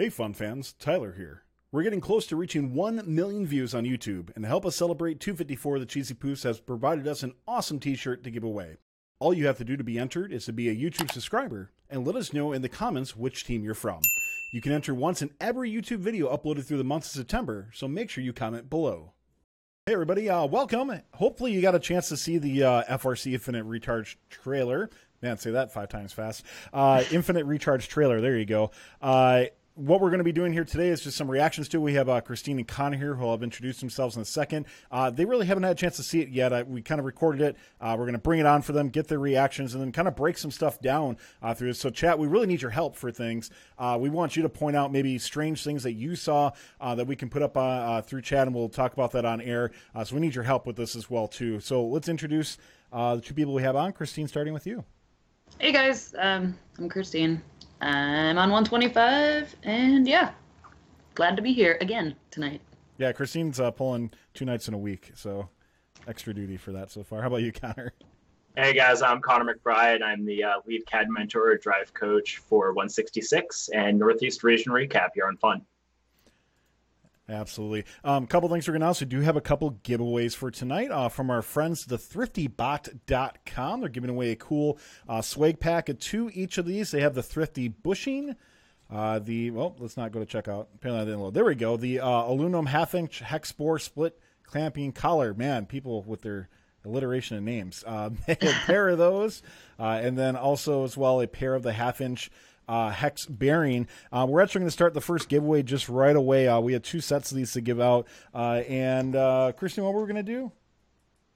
Hey, fun fans, Tyler here. We're getting close to reaching 1 million views on YouTube, and to help us celebrate 254, the Cheesy Poofs has provided us an awesome t shirt to give away. All you have to do to be entered is to be a YouTube subscriber and let us know in the comments which team you're from. You can enter once in every YouTube video uploaded through the month of September, so make sure you comment below. Hey everybody, uh, welcome. Hopefully you got a chance to see the uh, FRC Infinite Recharge trailer. Man, say that five times fast. Uh, Infinite Recharge trailer. There you go. What we're going to be doing here today is just some reactions to. We have uh, Christine and Connor here, who will have introduced themselves in a second. Uh, they really haven't had a chance to see it yet. I, we kind of recorded it. Uh, we're going to bring it on for them, get their reactions, and then kind of break some stuff down uh, through this. So, chat, we really need your help for things. Uh, we want you to point out maybe strange things that you saw uh, that we can put up through chat, and we'll talk about that on air. so, we need your help with this as well too. So, let's introduce the two people we have on. Christine, starting with you. Hey guys, um, I'm Christine. I'm on 125, and yeah, glad to be here again tonight. Yeah, Christine's uh, pulling two nights in a week, so extra duty for that so far. How about you, Connor? Hey guys, I'm Connor McBride. I'm the uh, lead CAD mentor, drive coach for 166 and Northeast Region Recap here on Fun. Absolutely. A um, couple things we're going to also do have a couple giveaways for tonight uh, from our friends, thethriftybot.com. They're giving away a cool uh, swag pack of two each of these. They have the thrifty bushing. Uh, the well, let's not go to checkout. Apparently, I didn't load. There we go. The uh, aluminum half-inch hex bore split clamping collar. Man, people with their alliteration of names. Um, a pair of those, uh, and then also as well a pair of the half-inch uh, hex bearing. Uh, we're actually going to start the first giveaway just right away. Uh, we had two sets of these to give out. Uh, and uh, Christian, what were going to do?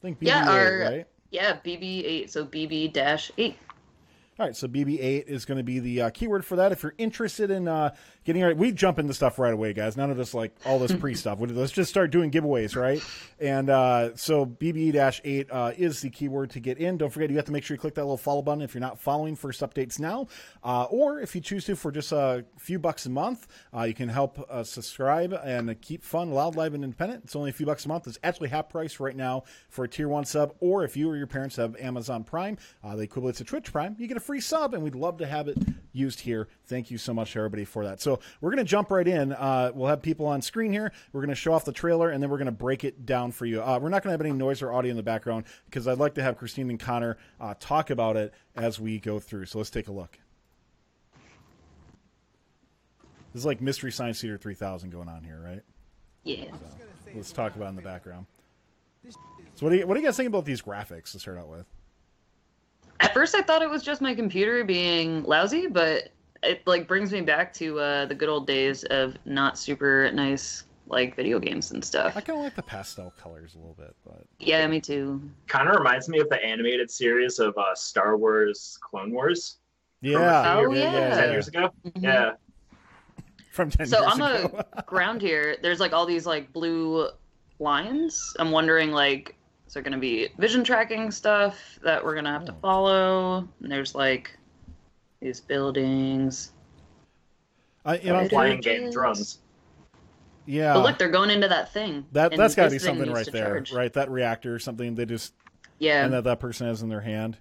I think BB8, yeah, our, right? Yeah, BB8. So BB 8. All right, so BB8 is going to be the uh, keyword for that. If you're interested in uh, getting right, we jump into stuff right away, guys. None of this like all this pre stuff. Let's just start doing giveaways, right? And uh, so BB-8 uh, is the keyword to get in. Don't forget, you have to make sure you click that little follow button if you're not following first updates now, uh, or if you choose to for just a few bucks a month, uh, you can help subscribe and keep fun, loud, live, and independent. It's only a few bucks a month. It's actually half price right now for a tier one sub, or if you or your parents have Amazon Prime, the equivalent to Twitch Prime, you get a free sub, and we'd love to have it used here. Thank you so much to everybody for that. So we're going to jump right in. Uh, we'll have people on screen here. We're going to show off the trailer, and then we're going to break it down for you. Uh, we're not going to have any noise or audio in the background because I'd like to have Christine and Connor uh, talk about it as we go through. So let's take a look. This is like Mystery Science Theater 3000 going on here, right? Yeah. So let's talk about in the background. So what do you what do you guys think about these graphics to start out with? At first, I thought it was just my computer being lousy, but it like brings me back to uh, the good old days of not super nice like video games and stuff. I kind of like the pastel colors a little bit, but yeah, me too. Kind of reminds me of the animated series of uh, Star Wars Clone Wars. Yeah, oh yeah, yeah. ten years ago. Mm-hmm. Yeah, from ten. So on ago. the ground here, there's like all these like blue lines. I'm wondering like is there going to be vision tracking stuff that we're going to have to oh. follow? And there's like these buildings. I, you know, flying game drones. Yeah. But look, they're going into that thing. That that's got to be something right there, charge. right? That reactor, or something they just yeah, and that that person has in their hand.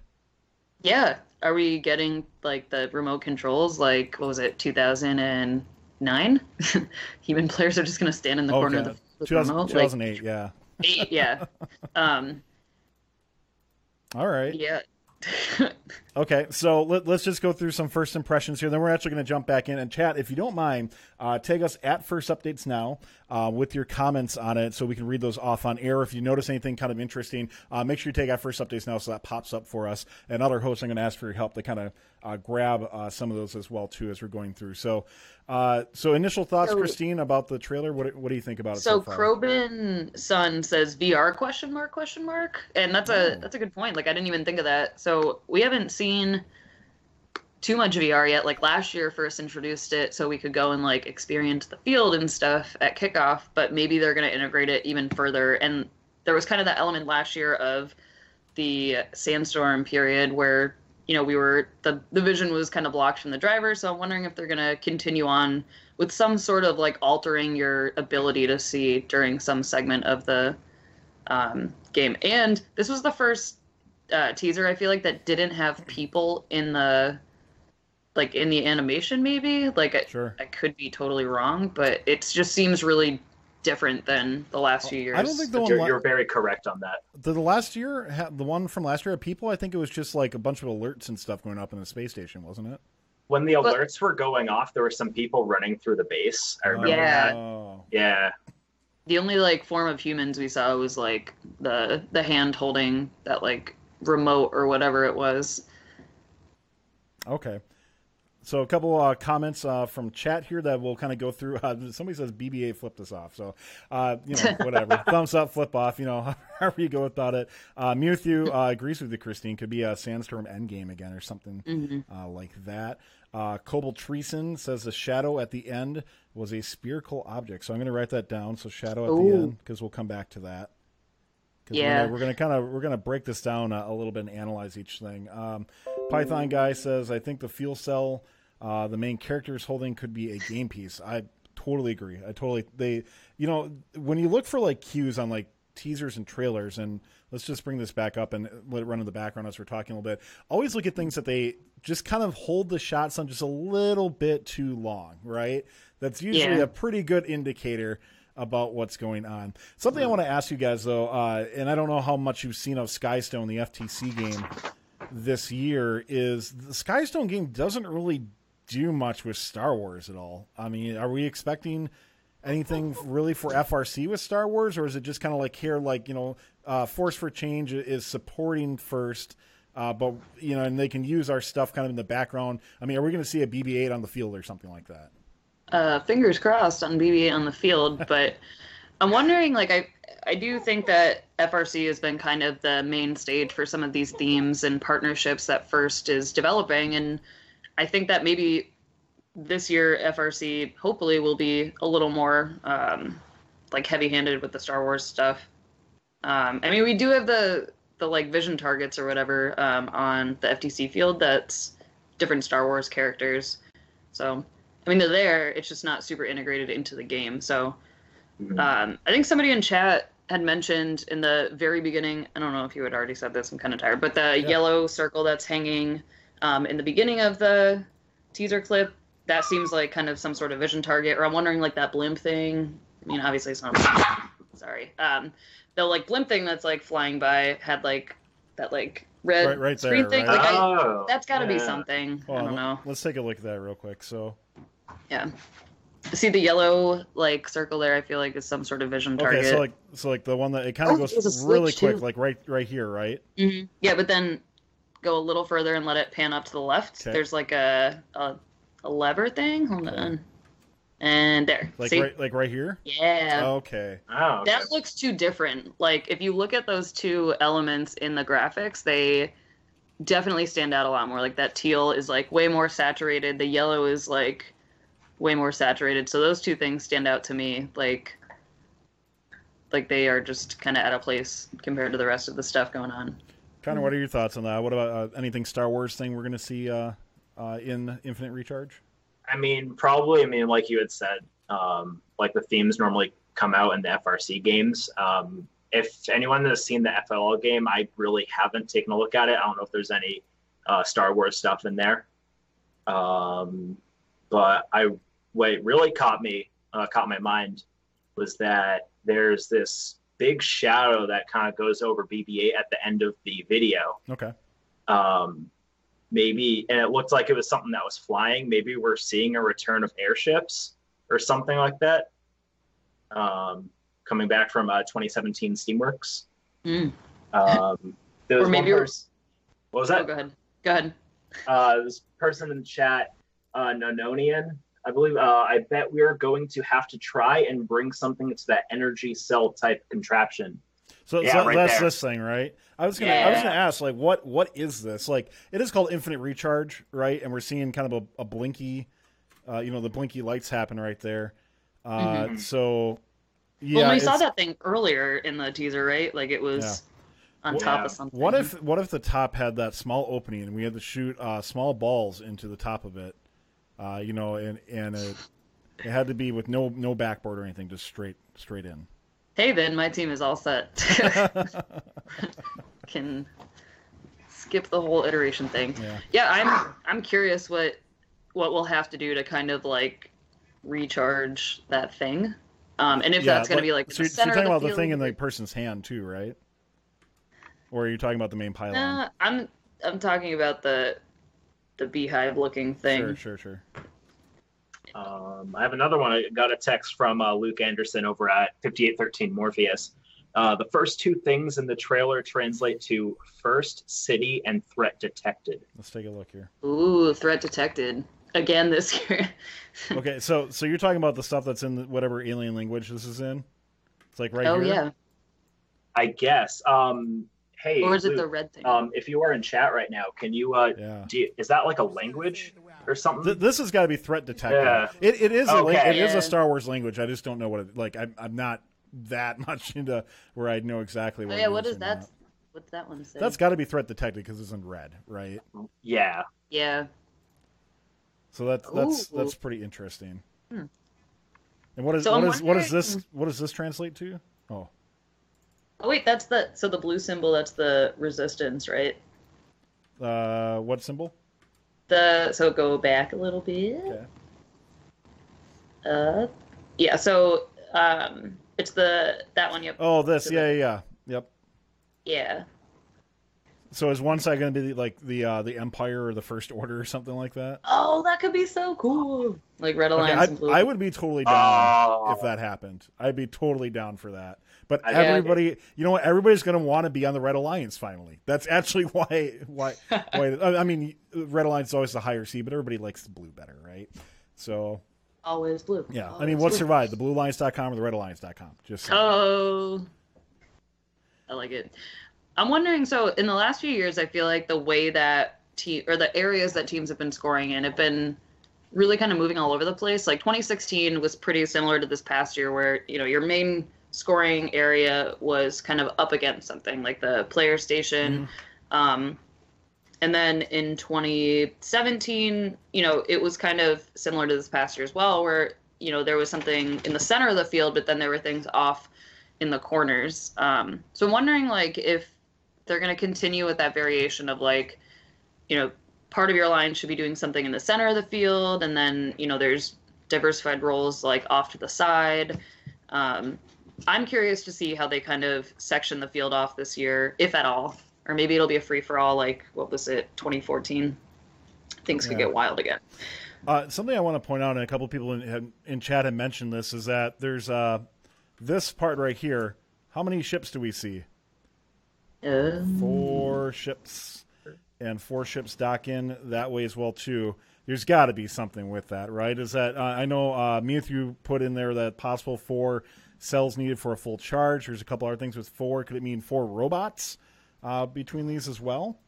Yeah. Are we getting like the remote controls? Like what was it, two thousand and nine? Human players are just going to stand in the corner of the, the remote. Two thousand eight. Like, yeah eight, yeah. Um, All right. Yeah. okay, so let, us just go through some first impressions here. Then we're actually going to jump back in and chat. If you don't mind, uh, take us at first updates now uh, with your comments on it, so we can read those off on air. If you notice anything kind of interesting, uh, make sure you take at first updates now, so that pops up for us. And other hosts, I'm going to ask for your help to kind of uh, grab uh, some of those as well too as we're going through. So, uh, so initial thoughts, so, Christine, about the trailer. What what do you think about it? So, so Krobin Sun says VR question mark question mark, and that's a oh. that's a good point. Like I didn't even think of that. So we haven't seen too much VR yet. Like last year, first introduced it so we could go and like experience the field and stuff at kickoff. But maybe they're going to integrate it even further. And there was kind of that element last year of the sandstorm period where you know we were the the vision was kind of blocked from the driver so i'm wondering if they're going to continue on with some sort of like altering your ability to see during some segment of the um, game and this was the first uh, teaser i feel like that didn't have people in the like in the animation maybe. Like I, Sure. I could be totally wrong, but it just seems really different than the last few years. I don't think the But one you're, la- you're very correct on that. the, the last year, ha- the one from last year, had people. I think it was just like a bunch of alerts and stuff going up in the space station, wasn't it? When the But- alerts were going off, there were some people running through the base. I remember Yeah. that. Oh. Yeah. the only like form of humans we saw was like the the hand holding that like remote or whatever it was. Okay. So a couple uh, comments uh, from chat here that we'll kind of go through. Uh, somebody says BB-8 flipped us off, so uh, you know whatever. Thumbs up, flip off. You know however you go about it. Uh, Mewtwo uh, agrees with you, Christine. Could be a Sandstorm Endgame again or something Mm-hmm. uh, like that. Uh, Cobalt Treason says the shadow at the end was a spherical object. So I'm going to write that down. So shadow at the end because we'll come back to that. Yeah. we're gonna kind of we're gonna break this down a, a little bit and analyze each thing. Um, Python guy says I think the fuel cell uh, the main character is holding could be a game piece. I totally agree. I totally they you know when you look for like cues on like teasers and trailers and let's just bring this back up and let it run in the background as we're talking a little bit. Always look at things that they just kind of hold the shots on just a little bit too long, right? That's usually Yeah. a pretty good indicator about what's going on. Something I want to ask you guys though, uh, and I don't know how much you've seen of Skystone, the FTC game this year, is the Skystone game doesn't really do much with Star Wars at all. I mean, are we expecting anything really for FRC with Star Wars, or is it just kind of like here, like you know, uh, Force for Change is supporting first? Uh, but you know, and they can use our stuff kind of in the background. I mean, are we going to see a BB-8 on the field or something like that? Uh, fingers crossed on BB-8 on the field, but I'm wondering. Like, I I do think that FRC has been kind of the main stage for some of these themes and partnerships that First is developing, and I think that maybe this year FRC hopefully will be a little more um, like heavy-handed with the Star Wars stuff. Um, I mean, we do have the the like vision targets or whatever um, on the FTC field. That's different Star Wars characters. So, I mean, they're there. It's just not super integrated into the game. So, Mhm. um, I think somebody in chat had mentioned in the very beginning. I don't know if you had already said this. I'm kind of tired, but the yellow circle that's hanging um, in the beginning of the teaser clip that seems like kind of some sort of vision target. Or I'm wondering like that blimp thing. I mean, obviously it's not. sorry. Um, the like blimp thing that's like flying by had like that like red Right- right screen there, thing. right? Like, I, oh, that's got to be something. Hold I don't know. Let's take a look at that real quick. So, Yeah. See the yellow like circle there. I feel like is some sort of vision target. okay, so like, so like the one that it kind of Oh, goes really quick, too. like right, right here, right? Mhm. Yeah, but then go a little further and let it pan up to the left. Okay. There's like a, a a lever thing. Hold on. And there. Like See? right, like right here. Yeah. Okay. Oh, okay. That looks too different. Like if you look at those two elements in the graphics, they definitely stand out a lot more. Like that teal is like way more saturated. The yellow is like way more saturated. So those two things stand out to me. Like like they are just kind of out of place compared to the rest of the stuff going on. Connor, what are your thoughts on that? What about uh, anything Star Wars thing we're going to see uh, uh, in Infinite Recharge? I mean, probably. I mean, like you had said, um, like the themes normally come out in the FRC games. Um, if anyone has seen the FLL game, I really haven't taken a look at it. I don't know if there's any uh, Star Wars stuff in there. Um, but I, what really caught me, uh, caught my mind, was that there's this big shadow that kind of goes over BB-8 at the end of the video Okay. um, maybe and it looked like it was something that was flying maybe we're seeing a return of airships or something like that um, coming back from uh, 2017 steamworks Mm. um, there was Or maybe one we're- pers- what was Oh, that go ahead. Go ahead. uh, this person in the chat uh, nononian i believe uh, i bet we are going to have to try and bring something to that energy cell type contraption So, Yeah, so right that's there. this thing, right? I was gonna, I was gonna ask, like, what, what is this? Like, it is called Infinite Recharge, right? And we're seeing kind of a, a blinky, uh, you know, the blinky lights happen right there. Uh, Mhm. So, yeah, well, we saw that thing earlier in the teaser, right? Like it was on Well, top yeah. of something. What if, what if the top had that small opening and we had to shoot uh, small balls into the top of it? Uh, you know, and and it, it had to be with no no backboard or anything, just straight straight in. Hey, then my team is all set. Can skip the whole iteration thing. Yeah. Yeah, I'm I'm curious what what we'll have to do to kind of like recharge that thing. Um, and if Yeah, that's going like- to be like so, the you're- so you're talking the about the thing in the person's hand too, right? Or are you talking about the main pylon? Nah, I'm I'm talking about the the beehive looking thing. Sure, sure, sure. Um, I have another one. I got a text from uh, Luke Anderson over at 5813 Morpheus. Uh, the first two things in the trailer translate to first city and threat detected. Let's take a look here. Ooh, threat detected again this year. Okay, so so you're talking about the stuff that's in the, whatever alien language this is in. It's like right oh here. yeah, I guess. Um, hey, or is it the red thing? um, if you are in chat right now, can you? Uh, Yeah. do you, is that like a language or something? Th- this has got to be threat detected. Yeah. It, it is a lang- Okay. it is Yeah. a Star Wars language. I just don't know what it like. I'm, I'm not that much into where I know exactly oh what. yeah, it what is is or that? not. What's that one say? That's got to be threat detected because it's in red, right? yeah. yeah. So that's that's Ooh. that's pretty interesting. Hmm. And what is So what I'm is what is this what does this translate to? Oh, Oh wait, that's the so the blue symbol. That's the resistance, right? uh, what symbol? The so go back a little bit. Okay. Uh, yeah. So um, it's the that one. Yep. Oh, this. So Yeah, the- yeah, yeah. Yep. Yeah. So is one side going to be like the uh, the Empire or the First Order or something like that? Oh, that could be so cool. Like red Okay, alliance and I, blue. I would be totally down Oh. if that happened. I'd be totally down for that. But I- everybody, you know what? Everybody's going to want to be on the Red Alliance finally. That's actually why. Why? why I I mean, Red Alliance is always the higher C, but everybody likes the blue better, right? So Always blue. yeah, I mean, what blue. survived? The BlueAlliance.com or the RedAlliance.com? Just saying. Oh, I like it. I'm wondering. So, in the last few years, I feel like the way that team or the areas that teams have been scoring in have been really kind of moving all over the place. Like 2016 was pretty similar to this past year, where you know your main scoring area was kind of up against something like the player station. Um, and then in 2017, you know, it was kind of similar to this past year as well, where you know there was something in the center of the field, but then there were things off in the corners. Um, so I'm wondering, like, if they're going to continue with that variation of like, you know, part of your line should be doing something in the center of the field, and then you know there's diversified roles like off to the side. Um, I'm curious to see how they kind of section the field off this year, if at all, or maybe it'll be a free for all like what was it, 2014? Things could Yeah. get wild again. Uh, something I want to point out, and a couple people in, in chat have mentioned this, is that there's uh, this part right here. How many ships do we see? Um, Four ships, and four ships dock in that way as well too. There's got to be something with that, right? Is that uh, I know uh, me you put in there that possible four cells needed for a full charge. There's a couple other things with four. Could it mean four robots uh, between these as well?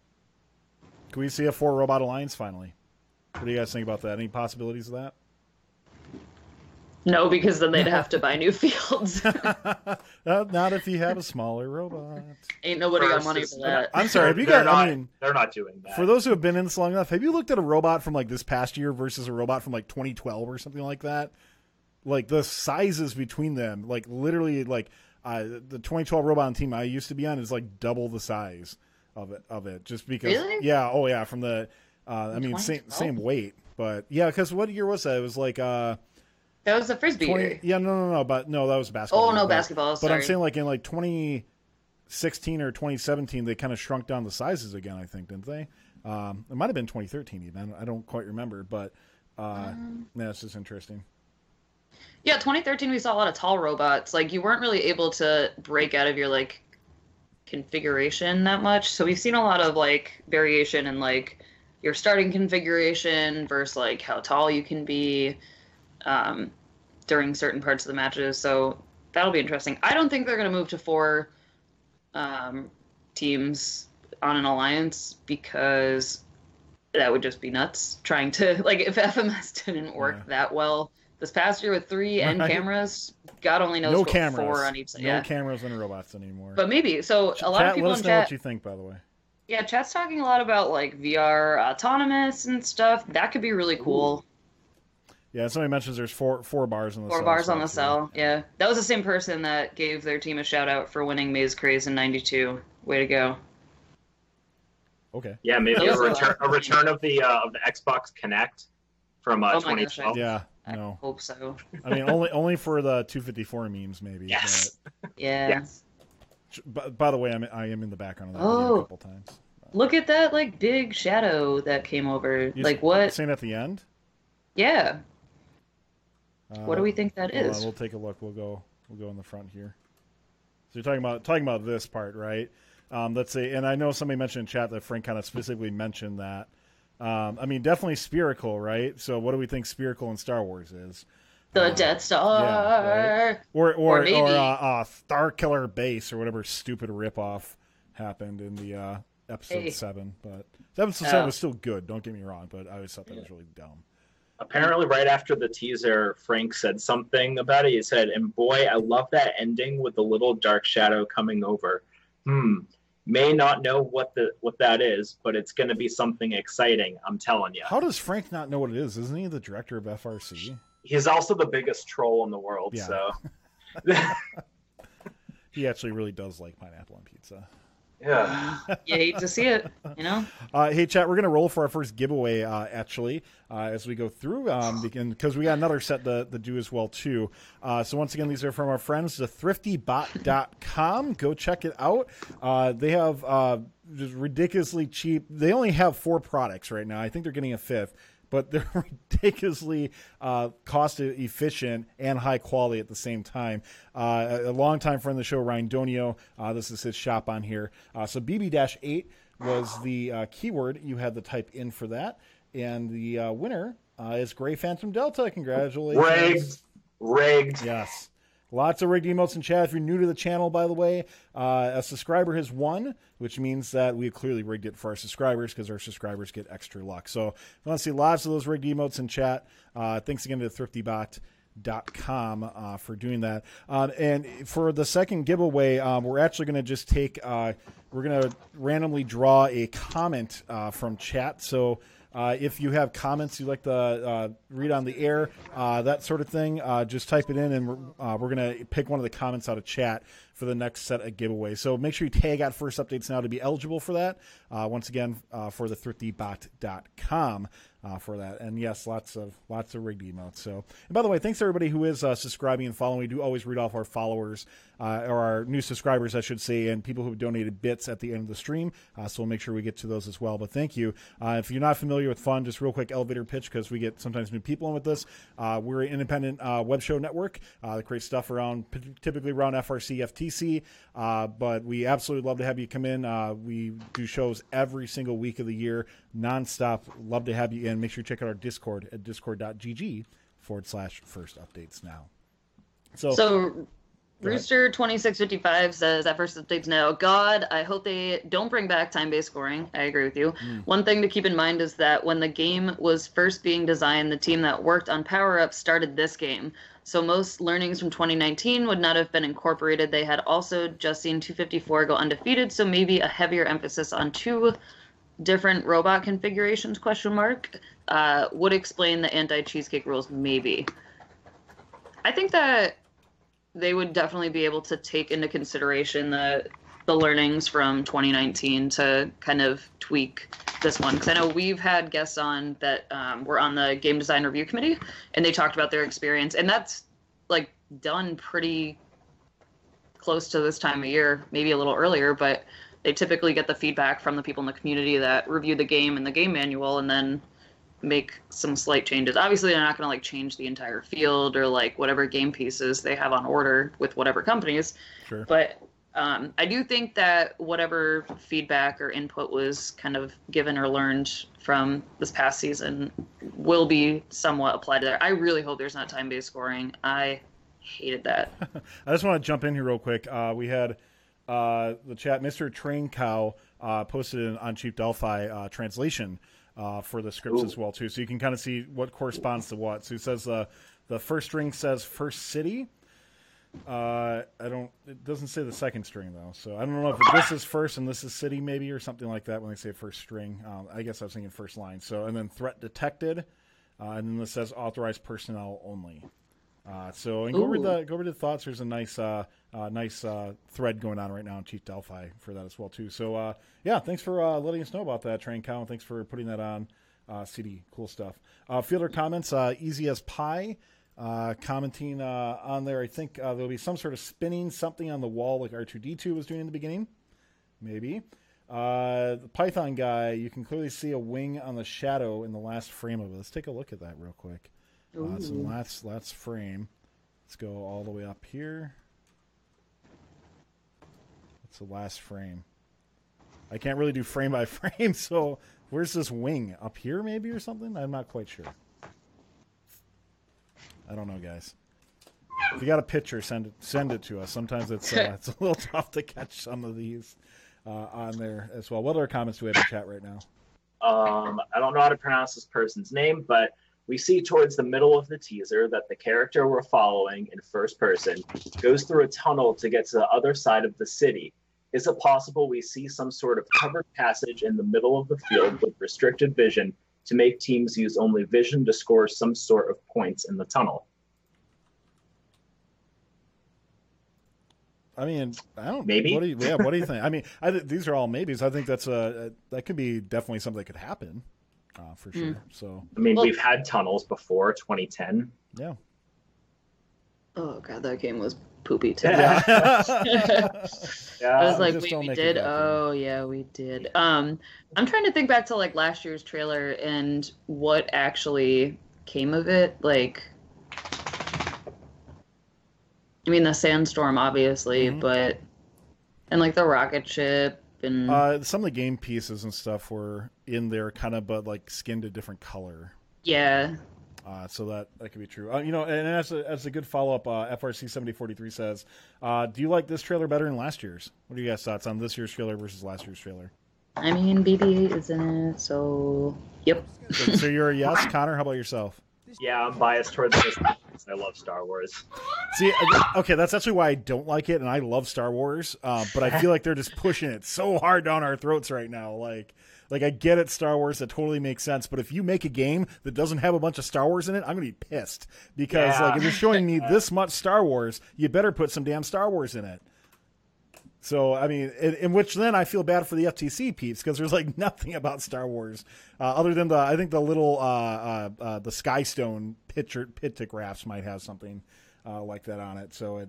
Could we see a four robot alliance finally? What do you guys think about that? Any possibilities of that? no, because then they'd have to buy new fields. Uh, not if you have a smaller robot. Ain't nobody got money for that. I'm sorry. Have you They're got? I mean, they're not doing that. for those who have been in this long enough, have you looked at a robot from like this past year versus a robot from like 2012 or something like that? Like the sizes between them, like literally, like uh, the 2012 robot team I used to be on is like double the size of it. Of it, just because. Really? Yeah. Oh yeah. From the, uh, I mean, same 2012? same weight, but yeah. Because what year was that? It was like uh, That was the frisbee 20. Yeah. No. No. No. But no, that was basketball. Oh no, but- basketball. But I'm saying like in like 2016 or 2017, they kind of shrunk down the sizes again. I think didn't they? Um, it might have been 2013 even. I don't, I don't quite remember, but uh, Um, yeah, it's just interesting. Yeah, 2013 we saw a lot of tall robots. Like you weren't really able to break out of your like configuration that much. So we've seen a lot of like variation in like your starting configuration versus like how tall you can be um, during certain parts of the matches. So that'll be interesting. I don't think they're going to move to four um, teams on an alliance because that would just be nuts trying to like if FMS didn't work Yeah. that well this past year with three end Right. cameras. God only knows No what cameras. four on each side. no yeah, cameras and robots anymore. but maybe so. A lot chat, of people let us in know chat, what you think, by the way. yeah, chat's talking a lot about like VR autonomous and stuff. That could be really cool. Yeah, somebody mentions there's four four bars on the Four cell, bars on the that's cell. Yeah, that was the same person that gave their team a shout out for winning Maze Craze in '92. Way to go! Okay. yeah, maybe a return, a return of the uh, of the Xbox Kinect from uh, Oh my gosh, 2012. Yeah, I no. hope so. I mean, only only for the 254 memes, maybe. Yes. Yeah. Yes. By, by the way, I'm I am in the background of that Oh. video a couple times. Look at that like big shadow that came over. You like what? Saying at the end. Yeah. Uh, What do we think that is? on, we'll take a look. We'll go. We'll go in the front here. So you're talking about talking about this part, right? Um, let's see. And I know somebody mentioned in chat that Frank kind of specifically mentioned that. Um, I mean, definitely spherical, right? So what do we think spherical in Star Wars is? The Uh, Death Star. right. Or or Or or, uh, uh, Star Killer Base or whatever stupid ripoff happened in the uh, episode Hey. seven. But episode seven was still good. Don't get me wrong, but I always thought that was really dumb. Apparently, right after the teaser, Frank said something about it. He said, "And boy, I love that ending with the little dark shadow coming over. Hmm. May not know what the what that is, but it's going to be something exciting. I'm telling you. How does Frank not know what it is? Isn't he the director of FRC? He's also the biggest troll in the world. Yeah. So, He actually really does like pineapple on pizza. Yeah. you hate to see it, you know? Uh, hey, chat, we're going to roll for our first giveaway, uh, actually, uh, as we go through, um, because we got another set to, to do as well, too. Uh, so, once again, these are from our friends, the thriftybot.com. Go check it out. Uh, they have uh, just ridiculously cheap, they only have four products right now. I think they're getting a fifth. But they're ridiculously uh, cost efficient and high quality at the same time. Uh, a, longtime friend of the show, Ryan Donio, uh, this is his shop on here. Uh, so BB 8 was the uh, keyword you had to type in for that. And the uh, winner uh, is Gray Phantom Delta. Congratulations. Rigged. Rigged. Yes. Lots of rigged emotes in chat. If you're new to the channel, by the way, uh, a subscriber has won, which means that we clearly rigged it for our subscribers because our subscribers get extra luck. So if you want to see lots of those rigged emotes in chat, uh, thanks again to thriftybot.com uh, for doing that. Um, and for the second giveaway, um, we're actually going to just take, uh, we're going to randomly draw a comment uh, from chat. So uh, if you have comments you'd like to uh, read on the air, uh, that sort of thing, uh, just type it in, and we're, uh, we're going to pick one of the comments out of chat for the next set of giveaways. So make sure you tag out First Updates now to be eligible for that. Uh, once again, for the thriftybot.com. Uh, for that, and yes, lots of lots of rigged emotes. So, and by the way, thanks everybody who is uh, subscribing and following. We do always read off our followers uh, or our new subscribers, I should say, and people who have donated bits at the end of the stream. Uh, so we'll make sure we get to those as well. But thank you. Uh, if you're not familiar with Fun, just real quick elevator pitch because we get sometimes new people in with this. Uh, we're an independent web show network that creates stuff around typically around FRC, FTC. But we absolutely love to have you come in. We do shows every single week of the year, nonstop. Love to have you in. Make sure you check out our Discord at discord.gg forward slash first updates now. So, So. Rooster twenty six fifty five says at first updates now. God, I hope they don't bring back time based scoring. I agree with you. Hmm. One thing to keep in mind is that when the game was first being designed, the team that worked on power up started this game. So most learnings from 2019 would not have been incorporated. They had also just seen 254 go undefeated, so maybe a heavier emphasis on two different robot configurations question mark uh, would explain the anti cheesecake rules maybe. I think that they would definitely be able to take into consideration the the learnings from 2019 to kind of tweak this one. Because i know we've had guests on that um, were on the game design review committee and they talked about their experience and that's like done pretty close to this time of year maybe a little earlier but they typically get the feedback from the people in the community that review the game and the game manual and then make some slight changes. Obviously, they're not going to like change the entire field or like whatever game pieces they have on order with whatever companies. sure. But um, I do think that whatever feedback or input was kind of given or learned from this past season will be somewhat applied to there. I really hope there's not time based scoring. I hated that. I just want to jump in here real quick. Uh, we had uh, the chat, Mr. Train Cow, uh, posted an on Chief Delphi uh, translation uh, for the scripts Ooh. as well too, so you can kind of see what corresponds to what. So he says uh, the first string says first city. Uh, I don't. It doesn't say the second string though, so I don't know if this is first and this is city maybe or something like that when they say first string. Um, I guess I was thinking first line. So and then threat detected, uh, and then this says authorized personnel only. Uh, so and go over the go over the thoughts. There's a nice uh, nice uh, thread going on right now in Chief Delphi for that as well too. So uh, yeah, thanks for uh, letting us know about that, Train Cow. and Thanks for putting that on uh, CD. Cool stuff. Uh, fielder comments, uh, easy as pie. Uh, commenting uh, on there, I think uh, there'll be some sort of spinning something on the wall like R2D2 was doing in the beginning. Maybe. Uh, the Python guy, you can clearly see a wing on the shadow in the last frame of it. Let's take a look at that real quick. Uh, so last last frame. Let's go all the way up here. That's the last frame. I can't really do frame by frame, so where's this wing? Up here, maybe, or something? I'm not quite sure. I don't know, guys. If you got a picture, send it send it to us. Sometimes it's uh, it's a little tough to catch some of these uh, on there as well. What other comments do we have in chat right now? Um, I don't know how to pronounce this person's name, but we see towards the middle of the teaser that the character we're following in first person goes through a tunnel to get to the other side of the city. Is it possible we see some sort of covered passage in the middle of the field with restricted vision to make teams use only vision to score some sort of points in the tunnel? I mean, I don't. Maybe. What do you, yeah. What do you think? I mean, I, th- these are all maybes. I think that's a, a that could be definitely something that could happen, uh, for sure. So I mean, Well- we've had tunnels before 2010. yeah. Oh god, that game was poopy too. Yeah. I was like, just wait, we did? Oh, yeah, we did. Um, I'm trying to think back to like last year's trailer and what actually came of it. Like, I mean, the sandstorm, obviously, Mhm. but and like the rocket ship and Uh, some of the game pieces and stuff were in there, kind of, but like skinned a different color. yeah, Uh, so that that could be true. Uh, you know, and as a, as a good follow up, uh, FRC seventy forty three says, uh, "Do you like this trailer better than last year's? What are you guys' thoughts on this year's trailer versus last year's trailer?" I mean, BB-8 is in it, so yep. So, so you're a yes, Connor. How about yourself? yeah, I'm biased towards this because I love Star Wars. See, okay, that's actually why I don't like it, and I love Star Wars, uh, but I feel like they're just pushing it so hard down our throats right now. Like, like I get it, Star Wars, that totally makes sense. But if you make a game that doesn't have a bunch of Star Wars in it, I'm gonna be pissed because Yeah. like if you're showing me this much Star Wars, you better put some damn Star Wars in it. So I mean, in, in which then I feel bad for the FTC peeps because there's like nothing about Star Wars uh, other than the I think the little uh, uh, uh, the Skystone picture pictographs might have something uh, like that on it. So it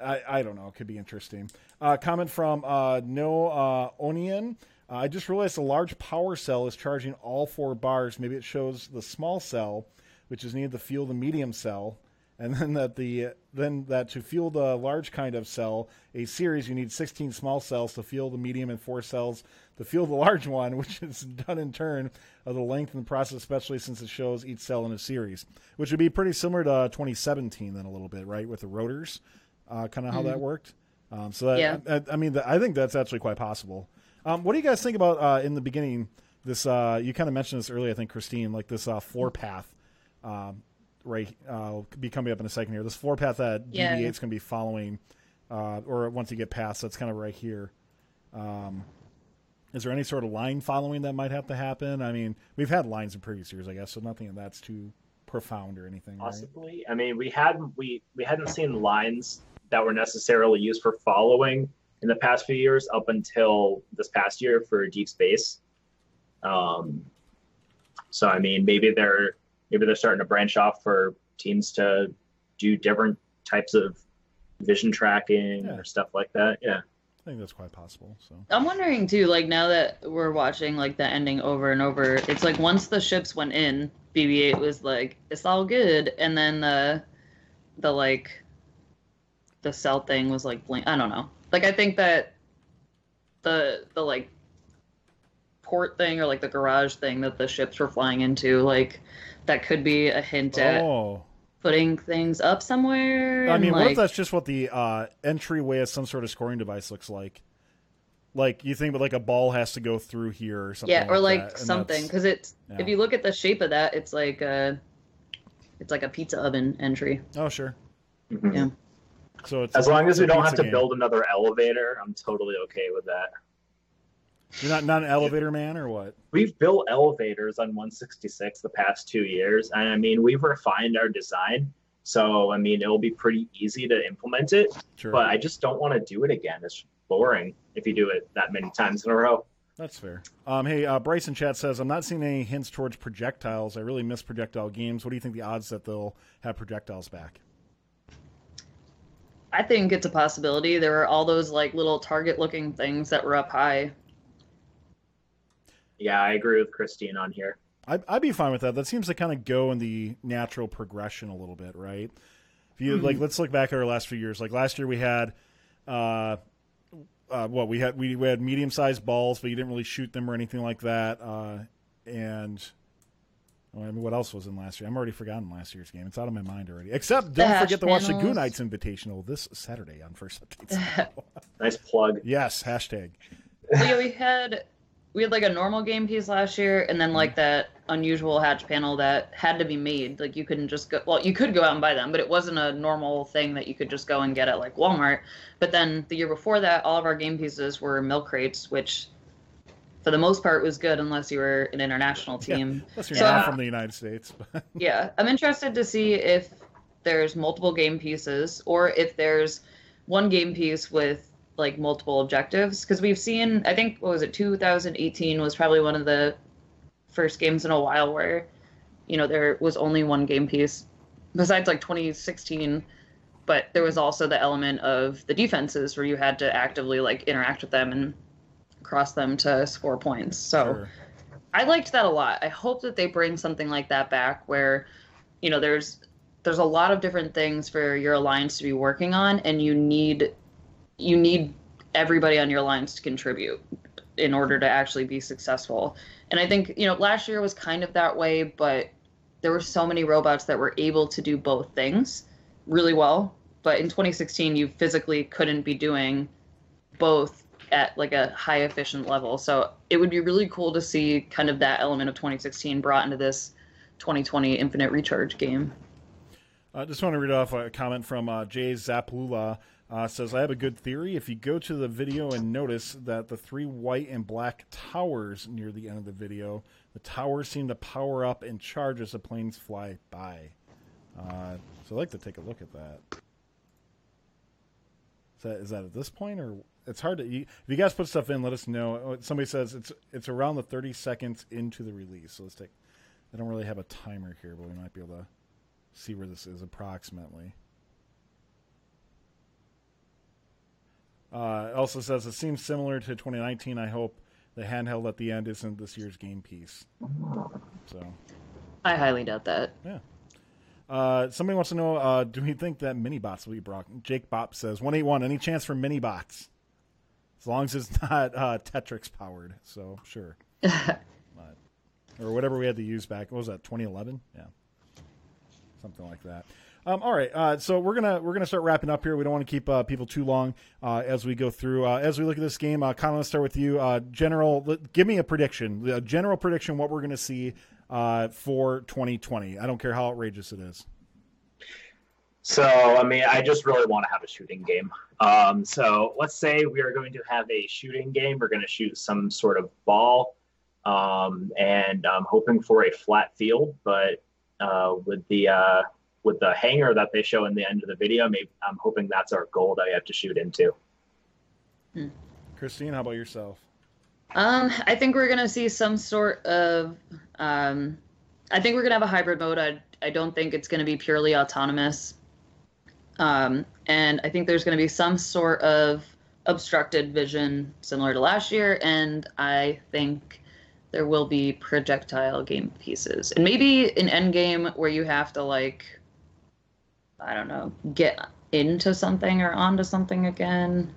I, I don't know. It could be interesting. Uh, comment from uh, No uh, Onion. Uh, I just realized a large power cell is charging all four bars. Maybe it shows the small cell, which is needed to fuel the medium cell, and then that the then that to fuel the large kind of cell, a series, you need 16 small cells to fuel the medium and four cells to fuel the large one, which is done in turn of the length in the process, especially since it shows each cell in a series, which would be pretty similar to 2017 then a little bit, right, with the rotors, uh, kind of how that worked. Um, so that, Yeah. I, I mean, I think that's actually quite possible. Um, what do you guys think about uh, in the beginning? This uh, you kind of mentioned this earlier, I think, Christine, like this uh, floor path, um, right? Uh, could be coming up in a second here. This floor path that Yeah. BB-8 is going to be following, uh, or once you get past, that's kind of right here. Um, is there any sort of line following that might have to happen? I mean, we've had lines in previous years, I guess, so nothing that's too profound or anything. Right? Possibly. I mean, we had we we hadn't seen lines that were necessarily used for following in the past few years up until this past year for Deep Space. Um, so I mean, maybe they're maybe they're starting to branch off for teams to do different types of vision tracking Yeah. or stuff like that. Yeah. I think that's quite possible. So I'm wondering too, like now that we're watching like the ending over and over, it's like once the ships went in, BB-8 was like, "It's all good," and then the, the like, the cell thing was like, blink. I don't know. Like I think that the the like port thing or like the garage thing that the ships were flying into, like that could be a hint at oh. putting things up somewhere. I and, mean, what if that's just what the uh, entryway of some sort of scoring device looks like? Like you think, but like a ball has to go through here or something. yeah, or like that, something because it's yeah. if you look at the shape of that, it's like a, it's like a pizza oven entry. Oh, sure. Mhm. Yeah. So it's As long as we don't have to game. build another elevator, I'm totally okay with that. You're not not an elevator man or what? we've built elevators on 166 the past two years and i mean we've refined our design so i mean it'll be pretty easy to implement it Sure. but i just don't want to do it again it's boring if you do it that many times in a row That's fair. Um, hey, uh, Bryson chat says I'm not seeing any hints towards projectiles. I really miss projectile games. What do you think the odds that they'll have projectiles back? I think it's a possibility. There were all those like little target-looking things that were up high. Yeah, I agree with Christine on here. I'd, I'd be fine with that. That seems to kind of go in the natural progression a little bit, right? If you mm-hmm. like, let's look back at our last few years. Like last year, we had uh, uh, what we had we, we had medium sized balls, but you didn't really shoot them or anything like that. Uh, and I mean, what else was in last year? I'm already forgotten last year's game. It's out of my mind already. Except don't forget to watch the Goonites Invitational this Saturday on First Updates. nice plug. Yes, hashtag. Well, yeah, we had we had like a normal game piece last year, and then like mm-hmm. that unusual hatch panel that had to be made. Like you couldn't just go. Well, you could go out and buy them, but it wasn't a normal thing that you could just go and get at like Walmart. But then the year before that, all of our game pieces were milk crates, which for the most part was good unless you were an international team. Yeah, unless you're so, not from the United States. yeah, I'm interested to see if there's multiple game pieces or if there's one game piece with like multiple objectives. Because we've seen I think what was it 2018 was probably one of the first games in a while where you know there was only one game piece besides like 2016 but there was also the element of the defenses where you had to actively like interact with them and cross them to score points. So sure. i liked that a lot. I hope that they bring something like that back where you know there's there's a lot of different things for your alliance to be working on and you need you need everybody on your lines to contribute in order to actually be successful and I think, you know, last year was kind of that way, but there were so many robots that were able to do both things really well. But in 2016, you physically couldn't be doing both at like a high efficient level. So it would be really cool to see kind of that element of 2016 brought into this 2020 Infinite Recharge game. I just want to read off a comment from uh, Jay Zaplula. Uh, says, I have a good theory. If you go to the video and notice that the three white and black towers near the end of the video, the towers seem to power up and charge as the planes fly by. Uh, so I'd like to take a look at that. Is that, is that at this point, or it's hard to? You, if you guys put stuff in, let us know. Oh, somebody says it's it's around the 30 seconds into the release. So let's take. I don't really have a timer here, but we might be able to see where this is approximately. Uh, also says it seems similar to 2019. I hope the handheld at the end isn't this year's game piece. So, I highly doubt that. Yeah. Uh, somebody wants to know: uh, Do we think that mini bots will be brought? Jake Bop says one eight one. Any chance for mini bots? As long as it's not uh, Tetrix powered. So sure. but, or whatever we had to use back. What was that? 2011? Yeah. Something like that. Um, all right, uh, so we're gonna we're gonna start wrapping up here. We don't want to keep uh, people too long uh, as we go through. Uh, as we look at this game, uh, Colin, let's start with you. Uh, general, give me a prediction. A general prediction. What we're gonna see for 2020. I don't care how outrageous it is. So, I mean, I just really want to have a shooting game. Um, so, let's say we are going to have a shooting game. We're going to shoot some sort of ball, um, and I'm hoping for a flat field, but uh, with the uh, with the hangar that they show in the end of the video, maybe I'm hoping that's our goal that we have to shoot into. Hmm. Christine, how about yourself? Um, I think we're gonna see some sort of. Um, I think we're gonna have a hybrid mode. I I don't think it's gonna be purely autonomous. Um, and I think there's gonna be some sort of obstructed vision similar to last year, and I think there will be projectile game pieces, and maybe an end game where you have to like I don't know, get into something or onto something again.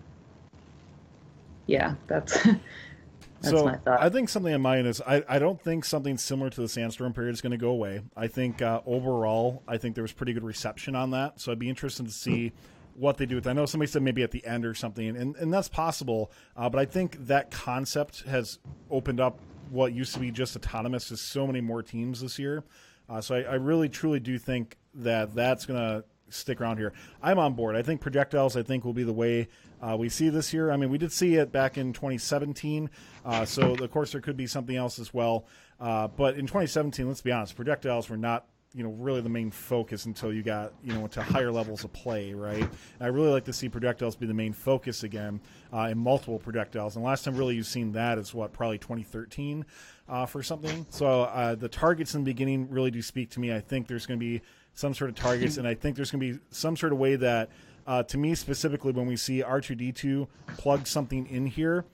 Yeah, that's that's so my thought. I think something in mind is I, I don't think something similar to the Sandstorm period is going to go away. I think uh, overall, I think there was pretty good reception on that. So I'd be interested to see what they do with. That. I know somebody said maybe at the end or something, and and that's possible. Uh, but I think that concept has opened up what used to be just autonomous to so many more teams this year. Uh, so I, I really truly do think that that's going to stick around here. I'm on board. I think projectiles, I think, will be the way uh, we see this year. I mean, we did see it back in 2017, uh, so of course there could be something else as well. Uh, but in 2017, let's be honest, projectiles were not you know really the main focus until you got you know to higher levels of play, right? And I really like to see projectiles be the main focus again uh, in multiple projectiles. And last time really you've seen that is what probably 2013 uh, for something. So uh, the targets in the beginning really do speak to me. I think there's going to be some sort of targets, and I think there's going to be some sort of way that. Uh, to me specifically, when we see R2D2 plug something in here,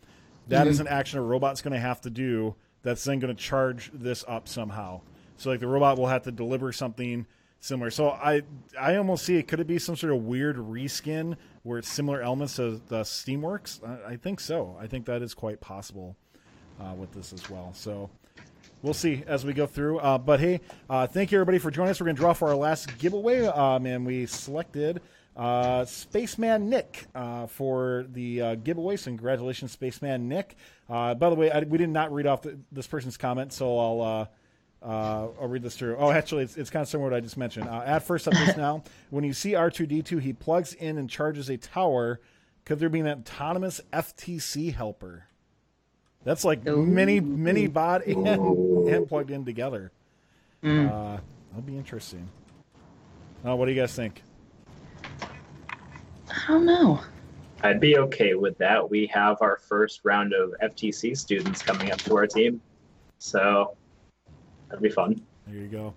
that mm-hmm. is an action a robot's going to have to do that's then going to charge this up somehow. So like the robot will have to deliver something similar. So I I almost see it. Could it be some sort of weird reskin where it's similar elements to the Steamworks? I, I think so. I think that is quite possible uh, with this as well. So we'll see as we go through. Uh, but hey, uh, thank you everybody for joining us. We're going to draw for our last giveaway, um, and we selected uh, Spaceman Nick uh, for the uh, giveaway. So congratulations, Spaceman Nick. Uh, by the way, I, we did not read off the, this person's comment, so I'll. Uh, uh, I'll read this through. Oh, actually, it's, it's kind of similar to what I just mentioned. at first updates now, when you see R2D2, he plugs in and charges a tower. Could there be an autonomous FTC helper? That's like Ooh. mini mini bot and, and plugged in together. Mm. that'll be interesting. what do you guys think? I don't know. I'd be okay with that. We have our first round of FTC students coming up to our team, so that'd be fun. There you go.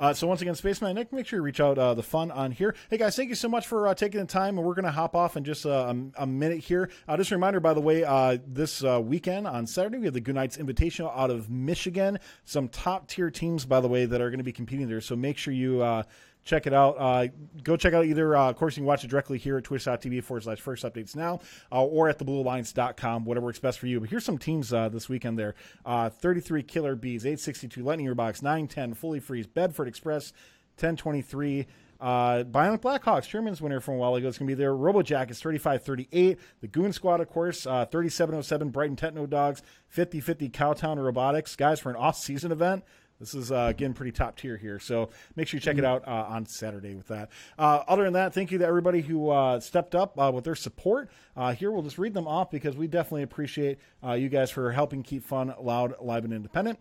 Uh, so once again, Spaceman Nick, make sure you reach out uh, the fun on here. Hey guys, thank you so much for uh, taking the time, and we're going to hop off in just uh, a, a, minute here. Uh, just a reminder, by the way, uh, this weekend on Saturday we have the Goodnights Invitational out of Michigan. Some top tier teams, by the way, that are going to be competing there. So make sure you check it out. Uh, go check out either, uh, of course, you can watch it directly here at twitch.tv forward slash first updates now uh, or at thebluealliance.com, whatever works best for you. But here's some teams uh, this weekend there uh, 33 Killer Bees, 862 Lightning Box, 910 Foley Freeze, Bedford Express, 1023. Uh, Bionic Blackhawks, Chairman's winner from a while ago, is going to be there. RoboJack is 35 38. The Goon Squad, of course, uh, 3707 Brighton Techno Dogs, 50 50 Cowtown Robotics. Guys, for an off season event, this is uh, again pretty top tier here, so make sure you check it out uh, on Saturday with that. Uh, other than that, thank you to everybody who uh, stepped up uh, with their support. Uh, here, we'll just read them off because we definitely appreciate you guys for helping keep fun, loud, live, and independent.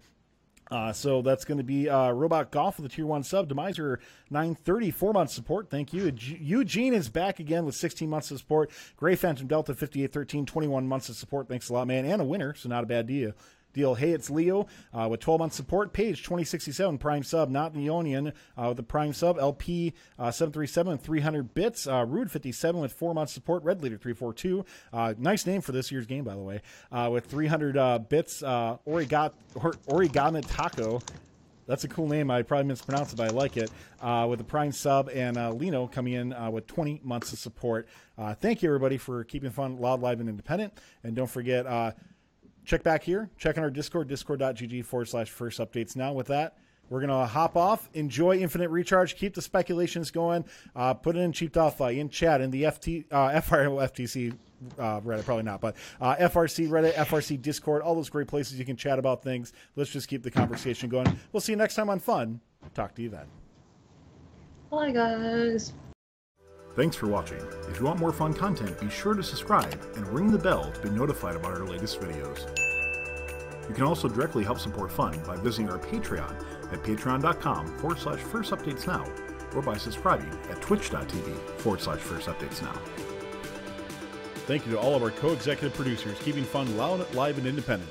Uh, so that's going to be uh, Robot Golf with a tier one sub. Demiser 930, four months support. Thank you. Eugene is back again with 16 months of support. Gray Phantom Delta 5813, 21 months of support. Thanks a lot, man. And a winner, so not a bad deal deal. Hey, it's Leo uh, with 12 month support. Page 2067 Prime sub, not the Onion uh, with the Prime sub. LP uh, 737 300 bits. Uh, Rude 57 with four month support. Red Leader 342. Uh, nice name for this year's game, by the way. With 300 bits. Uh, Origat, or, Origami Taco. That's a cool name. I probably mispronounced it, but I like it. Uh, with the Prime sub and uh, Lino coming in uh, with 20 months of support. thank you, everybody, for keeping fun, loud, live, and independent. And don't forget, check back here, check on our Discord, discord.gg forward slash first updates. Now, with that, we're going to hop off, enjoy Infinite Recharge, keep the speculations going, uh, put it in Chief Delphi uh, in chat, in the FT, uh, FTC uh, Reddit, probably not, but uh, FRC Reddit, FRC Discord, all those great places you can chat about things. Let's just keep the conversation going. We'll see you next time on Fun. Talk to you then. Bye, guys. Thanks for watching. If you want more fun content, be sure to subscribe and ring the bell to be notified about our latest videos. You can also directly help support Fun by visiting our Patreon at patreon.com forward slash first updates now or by subscribing at twitch.tv forward slash first updates now. Thank you to all of our co executive producers, keeping Fun loud, live, and independent.